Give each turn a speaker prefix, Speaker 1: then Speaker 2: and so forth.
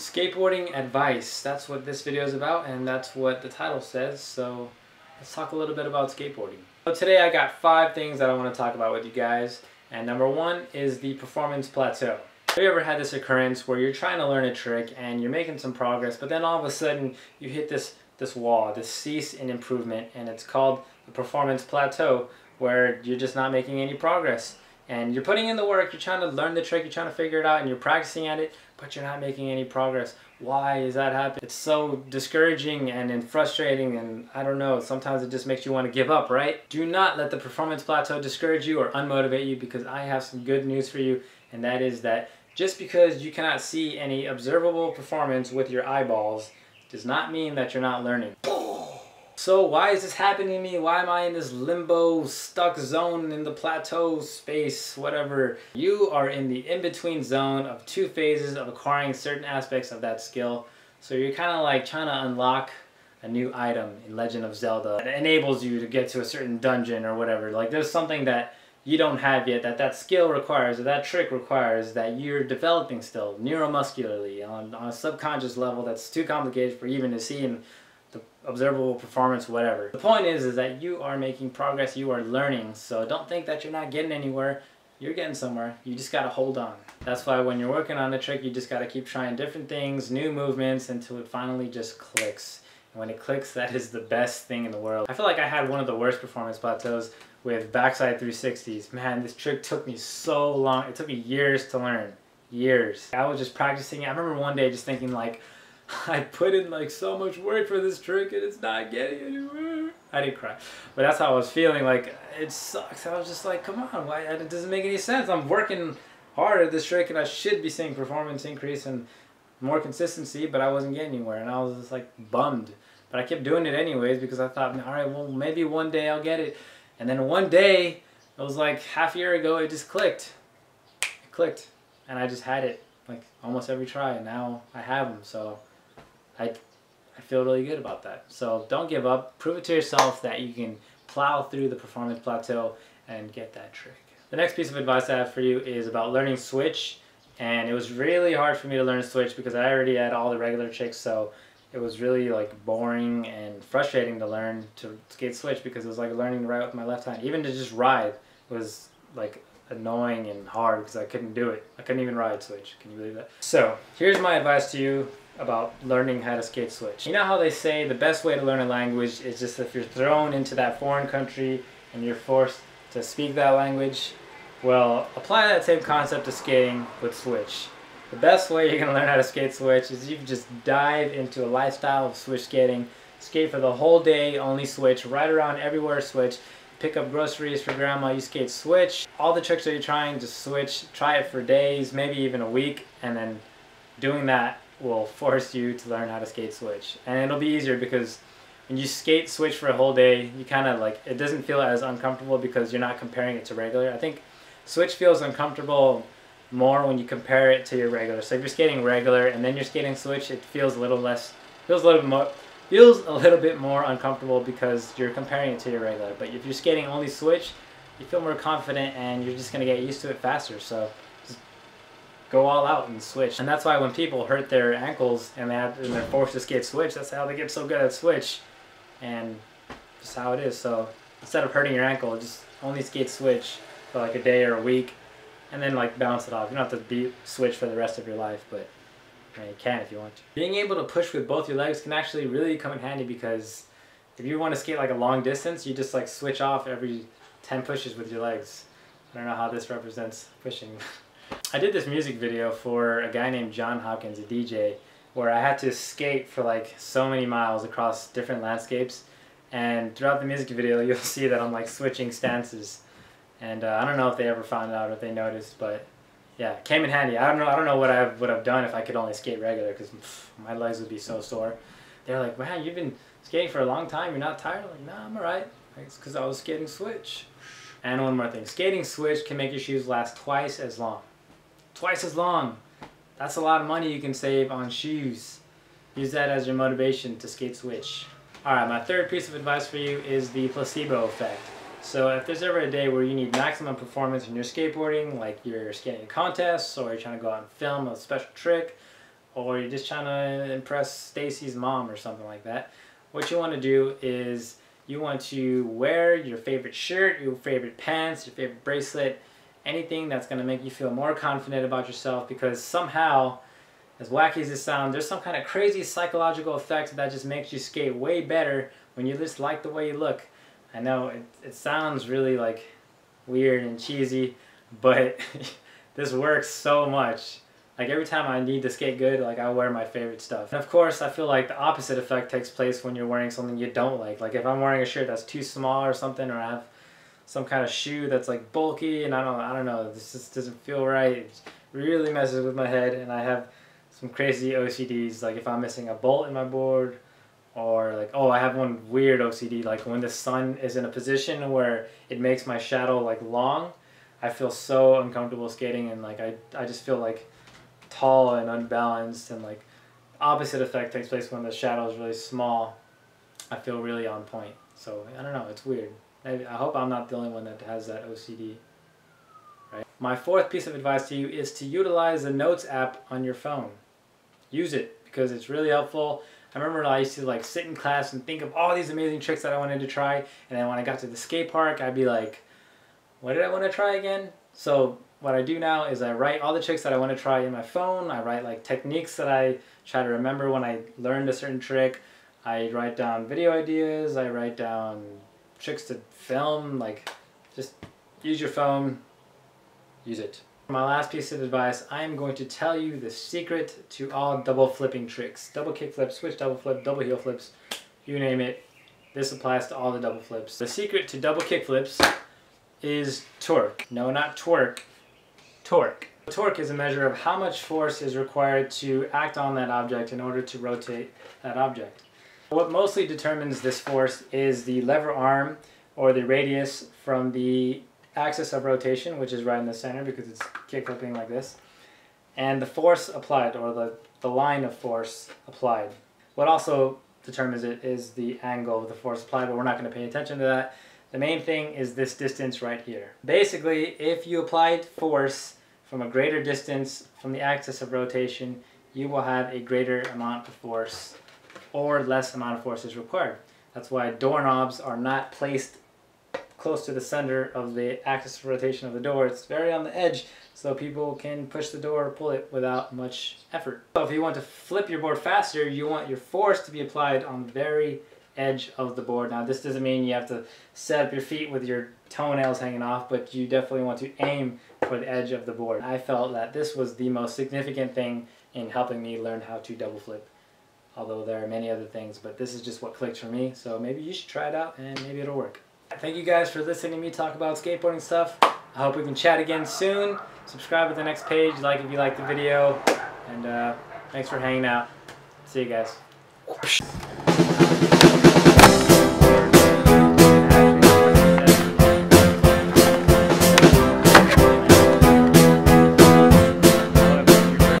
Speaker 1: Skateboarding advice. That's what this video is about and that's what the title says. So let's talk a little bit about skateboarding. So today I got five things that I want to talk about with you guys. And number one is the performance plateau. Have you ever had this occurrence where you're trying to learn a trick and you're making some progress, but then all of a sudden you hit this this wall, this cease in improvement, and it's called the performance plateau, where you're just not making any progress. And you're putting in the work, you're trying to learn the trick, you're trying to figure it out, and you're practicing at it, but you're not making any progress. Why is that happening? It's so discouraging and, frustrating, and I don't know, sometimes it just makes you want to give up, right? Do not let the performance plateau discourage you or unmotivate you because I have some good news for you, and that is that just because you cannot see any observable performance with your eyeballs does not mean that you're not learning. So why is this happening to me? Why am I in this limbo, stuck zone in the plateau space, whatever? You are in the in-between zone of two phases of acquiring certain aspects of that skill. So you're kind of like trying to unlock a new item in Legend of Zelda that enables you to get to a certain dungeon or whatever. Like there's something that you don't have yet that that skill requires or that trick requires that you're developing still neuromuscularly on, on a subconscious level that's too complicated for even to see in the observable performance whatever the point is is that you are making progress you are learning so don't think that you're not getting anywhere you're getting somewhere you just got to hold on that's why when you're working on a trick you just got to keep trying different things new movements until it finally just clicks and when it clicks that is the best thing in the world i feel like i had one of the worst performance plateaus with backside 360s. Man, this trick took me so long. It took me years to learn. Years. I was just practicing. It. I remember one day just thinking like, I put in like so much work for this trick and it's not getting anywhere. I didn't cry. But that's how I was feeling. Like, it sucks. I was just like, come on, why? It doesn't make any sense. I'm working hard at this trick and I should be seeing performance increase and more consistency, but I wasn't getting anywhere. And I was just like bummed. But I kept doing it anyways because I thought, all right, well, maybe one day I'll get it. And then one day, it was like half a year ago, it just clicked. It clicked. And I just had it like almost every try. And now I have them. So I, I feel really good about that. So don't give up. Prove it to yourself that you can plow through the performance plateau and get that trick. The next piece of advice I have for you is about learning switch. And it was really hard for me to learn switch because I already had all the regular tricks. So it was really like boring and frustrating to learn to skate switch because it was like learning to ride with my left hand. Even to just ride was like annoying and hard because I couldn't do it. I couldn't even ride switch. Can you believe that? So here's my advice to you about learning how to skate switch. You know how they say the best way to learn a language is just if you're thrown into that foreign country and you're forced to speak that language? Well, apply that same concept to skating with switch. The best way you're going to learn how to skate switch is you just dive into a lifestyle of switch skating. Skate for the whole day, only switch, ride around everywhere switch. Pick up groceries for grandma, you skate switch. All the tricks that you're trying, just switch. Try it for days, maybe even a week, and then doing that will force you to learn how to skate switch. And it'll be easier because when you skate switch for a whole day, you kind of like, it doesn't feel as uncomfortable because you're not comparing it to regular. I think switch feels uncomfortable more when you compare it to your regular. So if you're skating regular and then you're skating switch, it feels a little less, feels a little bit more, feels a little bit more uncomfortable because you're comparing it to your regular. But if you're skating only switch, you feel more confident and you're just gonna get used to it faster. So go all out and switch. And that's why when people hurt their ankles and, they have, and they're forced to skate switch, that's how they get so good at switch. And just how it is. So instead of hurting your ankle, just only skate switch for like a day or a week and then like bounce it off. You don't have to be switch for the rest of your life, but mean, you can if you want to. Being able to push with both your legs can actually really come in handy because if you want to skate like a long distance, you just like switch off every 10 pushes with your legs. I don't know how this represents pushing. I did this music video for a guy named Jon Hopkins, a DJ, where I had to skate for like so many miles across different landscapes. And throughout the music video, you'll see that I'm like switching stances and uh, I don't know if they ever found out or if they noticed, but yeah, came in handy. I don't know. I don't know what I would have done if I could only skate regular because my legs would be so sore. They're like, man, you've been skating for a long time. You're not tired? I'm like, nah, I'm alright. It's because I was skating switch. And one more thing, skating switch can make your shoes last twice as long. Twice as long. That's a lot of money you can save on shoes. Use that as your motivation to skate switch. Alright, my third piece of advice for you is the placebo effect. So if there's ever a day where you need maximum performance in your skateboarding, like you're skating contests or you're trying to go out and film a special trick, or you're just trying to impress Stacy's mom or something like that, what you want to do is you want to wear your favorite shirt, your favorite pants, your favorite bracelet, anything that's going to make you feel more confident about yourself because somehow, as wacky as it sounds, there's some kind of crazy psychological effect that just makes you skate way better when you just like the way you look. I know it, it sounds really like weird and cheesy, but this works so much. Like every time I need to skate good, like I wear my favorite stuff. And of course, I feel like the opposite effect takes place when you're wearing something you don't like. Like if I'm wearing a shirt that's too small or something, or I have some kind of shoe that's like bulky and I don't, I don't know, this just doesn't feel right. It really messes with my head and I have some crazy OCDs. Like if I'm missing a bolt in my board or like, oh, I have one weird OCD. Like when the sun is in a position where it makes my shadow like long, I feel so uncomfortable skating and like I, I just feel like tall and unbalanced and like opposite effect takes place when the shadow is really small. I feel really on point. So I don't know, it's weird. I hope I'm not the only one that has that OCD. Right. My fourth piece of advice to you is to utilize the Notes app on your phone. Use it because it's really helpful. I remember I used to like sit in class and think of all these amazing tricks that I wanted to try and then when I got to the skate park I'd be like, what did I want to try again? So what I do now is I write all the tricks that I want to try in my phone. I write like techniques that I try to remember when I learned a certain trick. I write down video ideas. I write down tricks to film. Like just use your phone. Use it. My last piece of advice, I am going to tell you the secret to all double flipping tricks. Double kick flips, switch double flip, double heel flips, you name it. This applies to all the double flips. The secret to double kick flips is torque. No, not twerk torque. Torque is a measure of how much force is required to act on that object in order to rotate that object. What mostly determines this force is the lever arm or the radius from the axis of rotation, which is right in the center because it's kick flipping like this, and the force applied or the, the line of force applied. What also determines it is the angle of the force applied, but we're not going to pay attention to that. The main thing is this distance right here. Basically, if you applied force from a greater distance from the axis of rotation, you will have a greater amount of force or less amount of force is required. That's why doorknobs are not placed close to the center of the axis of rotation of the door. It's very on the edge so people can push the door or pull it without much effort. So if you want to flip your board faster, you want your force to be applied on the very edge of the board. Now this doesn't mean you have to set up your feet with your toenails hanging off, but you definitely want to aim for the edge of the board. I felt that this was the most significant thing in helping me learn how to double flip. Although there are many other things, but this is just what clicked for me. So maybe you should try it out and maybe it'll work. Thank you guys for listening to me talk about skateboarding stuff. I hope we can chat again soon. Subscribe to the next page, like if you like the video, and uh, thanks for hanging out. See you guys.